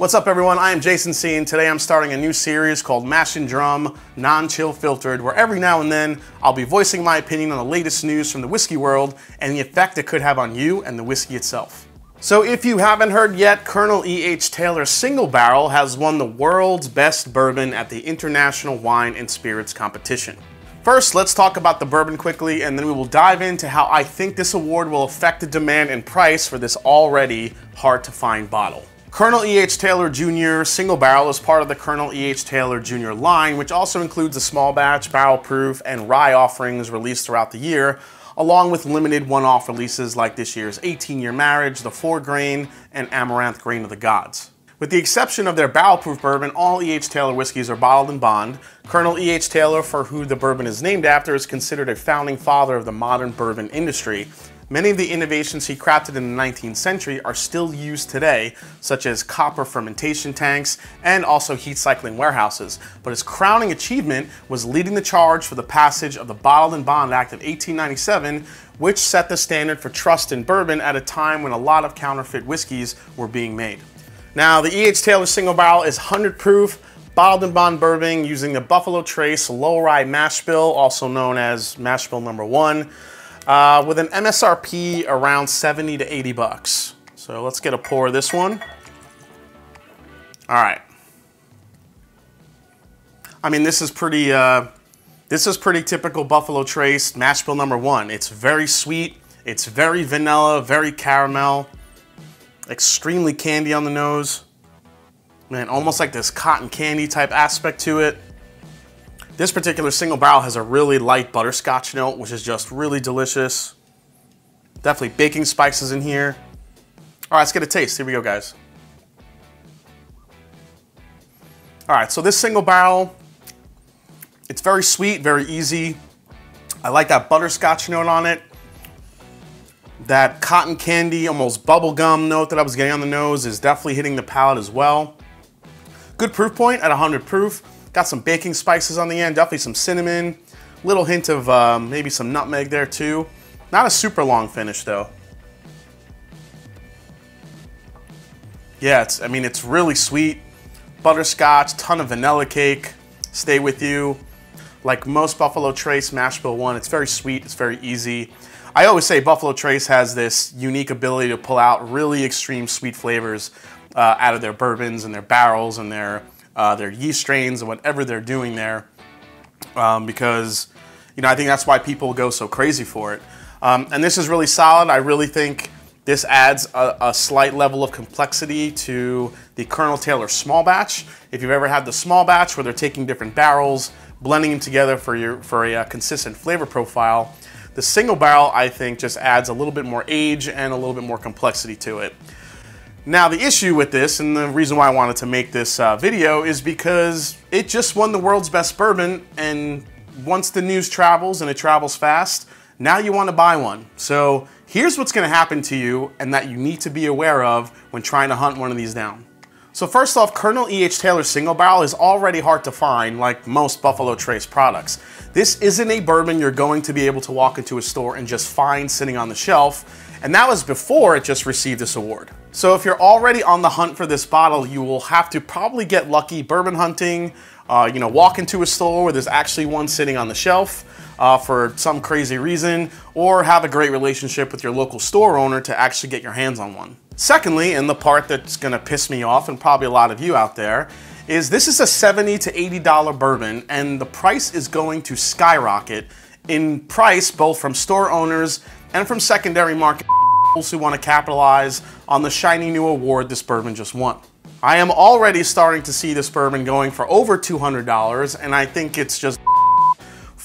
What's up everyone, I am Jason and today I'm starting a new series called Mash and Drum Non-Chill Filtered where every now and then I'll be voicing my opinion on the latest news from the whiskey world and the effect it could have on you and the whiskey itself. So if you haven't heard yet, Colonel E.H. Taylor Single Barrel has won the world's best bourbon at the International Wine and Spirits Competition. First, let's talk about the bourbon quickly, and then we will dive into how I think this award will affect the demand and price for this already hard to find bottle. Colonel E.H. Taylor Jr. Single Barrel is part of the Colonel E.H. Taylor Jr. line, which also includes a small batch, barrel proof, and rye offerings released throughout the year, along with limited one-off releases like this year's 18-year marriage, the four grain, and amaranth grain of the gods. With the exception of their barrel proof bourbon, all E.H. Taylor whiskeys are bottled in bond. Colonel E.H. Taylor, for who the bourbon is named after, is considered a founding father of the modern bourbon industry, Many of the innovations he crafted in the 19th century are still used today, such as copper fermentation tanks and also heat cycling warehouses. But his crowning achievement was leading the charge for the passage of the Bottled in Bond Act of 1897, which set the standard for trust in bourbon at a time when a lot of counterfeit whiskeys were being made. Now, the E.H. Taylor single barrel is 100 proof, bottled in bond bourbon using the Buffalo Trace Low Rye Mash Bill, also known as Mash Bill number one uh, with an MSRP around 70 to 80 bucks. So let's get a pour of this one. All right. I mean, this is pretty, uh, this is pretty typical Buffalo Trace mash bill number one. It's very sweet. It's very vanilla, very caramel, extremely candy on the nose. Man, almost like this cotton candy type aspect to it. This particular single barrel has a really light butterscotch note, which is just really delicious. Definitely baking spices in here. All right, let's get a taste. Here we go, guys. All right, so this single barrel, it's very sweet, very easy. I like that butterscotch note on it. That cotton candy, almost bubblegum note that I was getting on the nose is definitely hitting the palate as well. Good proof point at 100 proof. Got some baking spices on the end, definitely some cinnamon, little hint of um, maybe some nutmeg there too. Not a super long finish though. Yeah, it's, I mean, it's really sweet. Butterscotch, ton of vanilla cake, stay with you. Like most Buffalo Trace Mash Bill 1, it's very sweet, it's very easy. I always say Buffalo Trace has this unique ability to pull out really extreme sweet flavors uh, out of their bourbons and their barrels and their uh, their yeast strains and whatever they're doing there um, because you know I think that's why people go so crazy for it. Um, and this is really solid. I really think this adds a, a, slight level of complexity to the Colonel Taylor small batch. If you've ever had the small batch where they're taking different barrels, blending them together for, your, for a, uh, consistent flavor profile, the single barrel I think just adds a little bit more age and a little bit more complexity to it. Now the issue with this, and the reason why I wanted to make this uh, video, is because it just won the world's best bourbon, and once the news travels, and it travels fast, now you want to buy one. So here's what's going to happen to you, and that you need to be aware of when trying to hunt one of these down. So first off, Colonel E.H. Taylor Single Barrel is already hard to find like most Buffalo Trace products. This isn't a bourbon you're going to be able to walk into a store and just find sitting on the shelf, and that was before it just received this award. So if you're already on the hunt for this bottle, you will have to probably get lucky bourbon hunting, uh, you know, walk into a store where there's actually one sitting on the shelf uh, for some crazy reason, or have a great relationship with your local store owner to actually get your hands on one. Secondly, and the part that's gonna piss me off, and probably a lot of you out there, is this is a 70 to $80 bourbon, and the price is going to skyrocket in price, both from store owners and from secondary market who want to capitalize on the shiny new award this bourbon just won. I am already starting to see this bourbon going for over $200 and I think it's just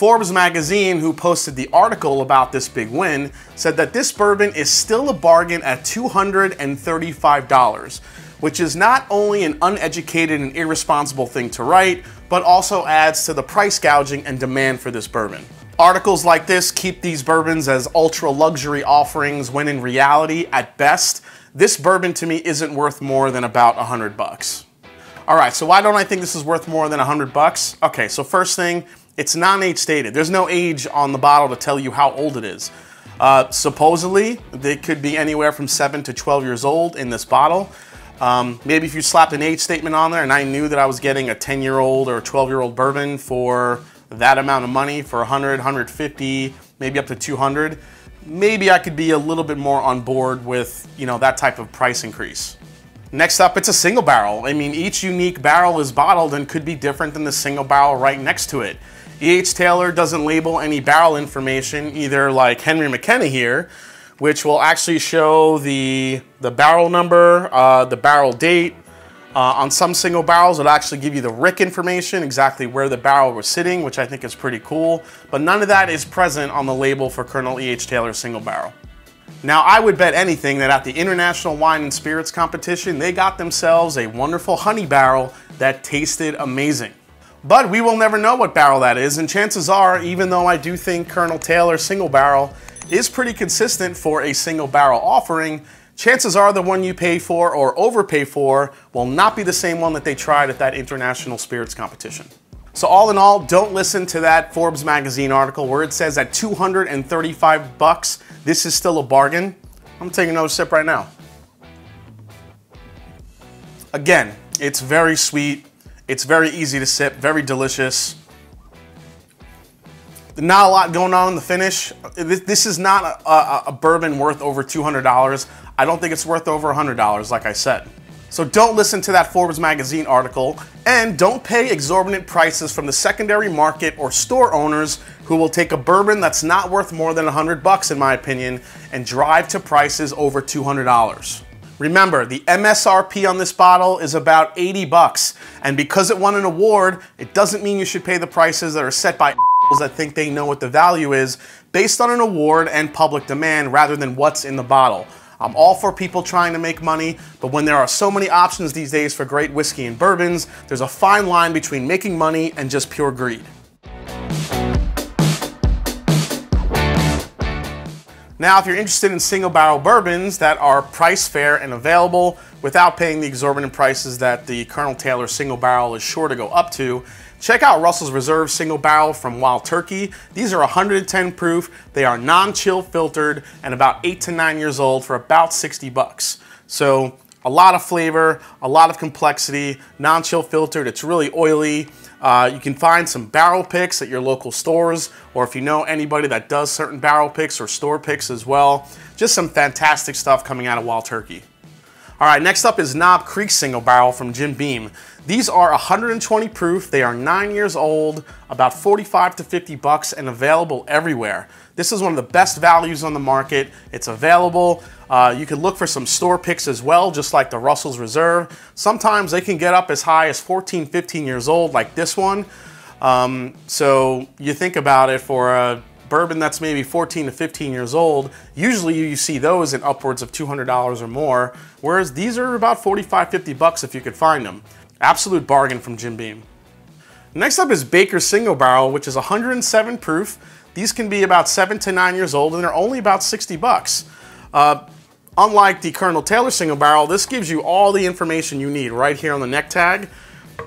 Forbes magazine, who posted the article about this big win, said that this bourbon is still a bargain at $235, which is not only an uneducated and irresponsible thing to write, but also adds to the price gouging and demand for this bourbon. Articles like this keep these bourbons as ultra luxury offerings when in reality, at best, this bourbon to me isn't worth more than about a hundred bucks. All right, so why don't I think this is worth more than a hundred bucks? Okay, so first thing, it's non-age stated. There's no age on the bottle to tell you how old it is. Uh, supposedly, they could be anywhere from 7 to 12 years old in this bottle. Um, maybe if you slapped an age statement on there and I knew that I was getting a 10 year old or a 12 year old bourbon for that amount of money for 100, 150, maybe up to 200, maybe I could be a little bit more on board with, you know, that type of price increase. Next up, it's a single barrel. I mean, each unique barrel is bottled and could be different than the single barrel right next to it. E.H. Taylor doesn't label any barrel information, either like Henry McKenna here, which will actually show the, the barrel number, uh, the barrel date. Uh, on some single barrels, it'll actually give you the Rick information, exactly where the barrel was sitting, which I think is pretty cool. But none of that is present on the label for Colonel E.H. Taylor single barrel. Now, I would bet anything that at the International Wine and Spirits Competition, they got themselves a wonderful honey barrel that tasted amazing. But we will never know what barrel that is, and chances are, even though I do think Colonel Taylor single barrel is pretty consistent for a single barrel offering, chances are the one you pay for or overpay for will not be the same one that they tried at that international spirits competition. So all in all, don't listen to that Forbes magazine article where it says at 235 bucks, this is still a bargain. I'm taking another sip right now. Again, it's very sweet. It's very easy to sip, very delicious. Not a lot going on in the finish. This is not a, a, a bourbon worth over $200. I don't think it's worth over $100, like I said. So don't listen to that Forbes magazine article and don't pay exorbitant prices from the secondary market or store owners who will take a bourbon that's not worth more than 100 bucks in my opinion and drive to prices over $200. Remember, the MSRP on this bottle is about 80 bucks, and because it won an award, it doesn't mean you should pay the prices that are set by that think they know what the value is based on an award and public demand rather than what's in the bottle. I'm all for people trying to make money, but when there are so many options these days for great whiskey and bourbons, there's a fine line between making money and just pure greed. Now, if you're interested in single barrel bourbons that are price fair and available without paying the exorbitant prices that the Colonel Taylor single barrel is sure to go up to, check out Russell's Reserve single barrel from Wild Turkey. These are 110 proof. They are non-chill filtered and about eight to nine years old for about 60 bucks. So a lot of flavor, a lot of complexity, non-chill filtered. It's really oily. Uh, you can find some barrel picks at your local stores, or if you know anybody that does certain barrel picks or store picks as well. Just some fantastic stuff coming out of Wild Turkey. All right, next up is Knob Creek Single Barrel from Jim Beam. These are 120 proof, they are nine years old, about 45 to 50 bucks and available everywhere. This is one of the best values on the market. It's available. Uh, you can look for some store picks as well, just like the Russell's Reserve. Sometimes they can get up as high as 14, 15 years old, like this one. Um, so you think about it for a bourbon that's maybe 14 to 15 years old, usually you see those in upwards of $200 or more, whereas these are about 45, 50 bucks if you could find them. Absolute bargain from Jim Beam. Next up is Baker Single Barrel, which is 107 proof. These can be about seven to nine years old and they're only about 60 bucks. Uh, Unlike the Colonel Taylor single barrel, this gives you all the information you need right here on the neck tag.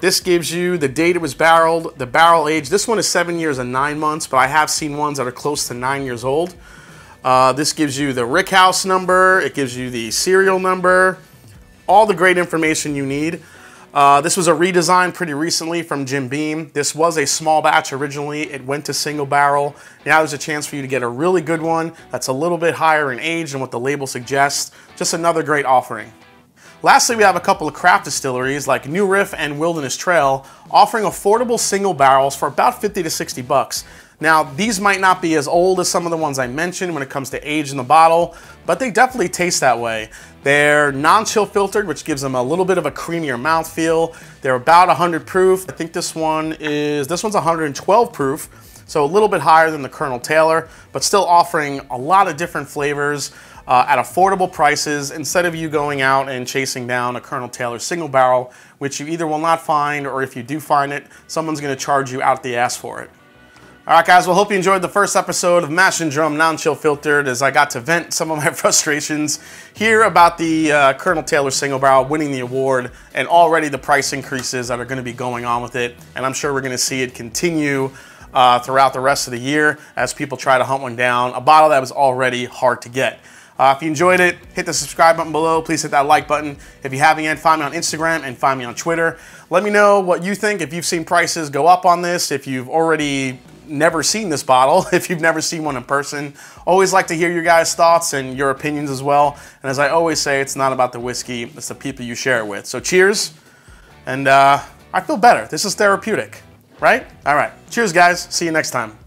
This gives you the date it was barreled, the barrel age. This one is seven years and nine months, but I have seen ones that are close to nine years old. Uh, this gives you the Rickhouse number, it gives you the serial number, all the great information you need. Uh, this was a redesign pretty recently from Jim Beam. This was a small batch originally. It went to single barrel. Now there's a chance for you to get a really good one that's a little bit higher in age than what the label suggests. Just another great offering. Lastly, we have a couple of craft distilleries like New Riff and Wilderness Trail offering affordable single barrels for about 50 to 60 bucks. Now, these might not be as old as some of the ones I mentioned when it comes to age in the bottle, but they definitely taste that way. They're non-chill filtered, which gives them a little bit of a creamier mouthfeel. They're about 100 proof. I think this one is, this one's 112 proof, so a little bit higher than the Colonel Taylor, but still offering a lot of different flavors uh, at affordable prices instead of you going out and chasing down a Colonel Taylor single barrel, which you either will not find or if you do find it, someone's gonna charge you out the ass for it. All right, guys, well, hope you enjoyed the first episode of Mash and Drum Non-Chill Filtered as I got to vent some of my frustrations, hear about the uh, Colonel Taylor Single Barrel winning the award, and already the price increases that are going to be going on with it. And I'm sure we're going to see it continue uh, throughout the rest of the year as people try to hunt one down, a bottle that was already hard to get. Uh, if you enjoyed it, hit the subscribe button below. Please hit that like button. If you haven't yet, find me on Instagram and find me on Twitter. Let me know what you think. If you've seen prices go up on this, if you've already never seen this bottle, if you've never seen one in person. Always like to hear your guys' thoughts and your opinions as well. And as I always say, it's not about the whiskey, it's the people you share it with. So cheers, and uh, I feel better. This is therapeutic, right? All right. Cheers, guys. See you next time.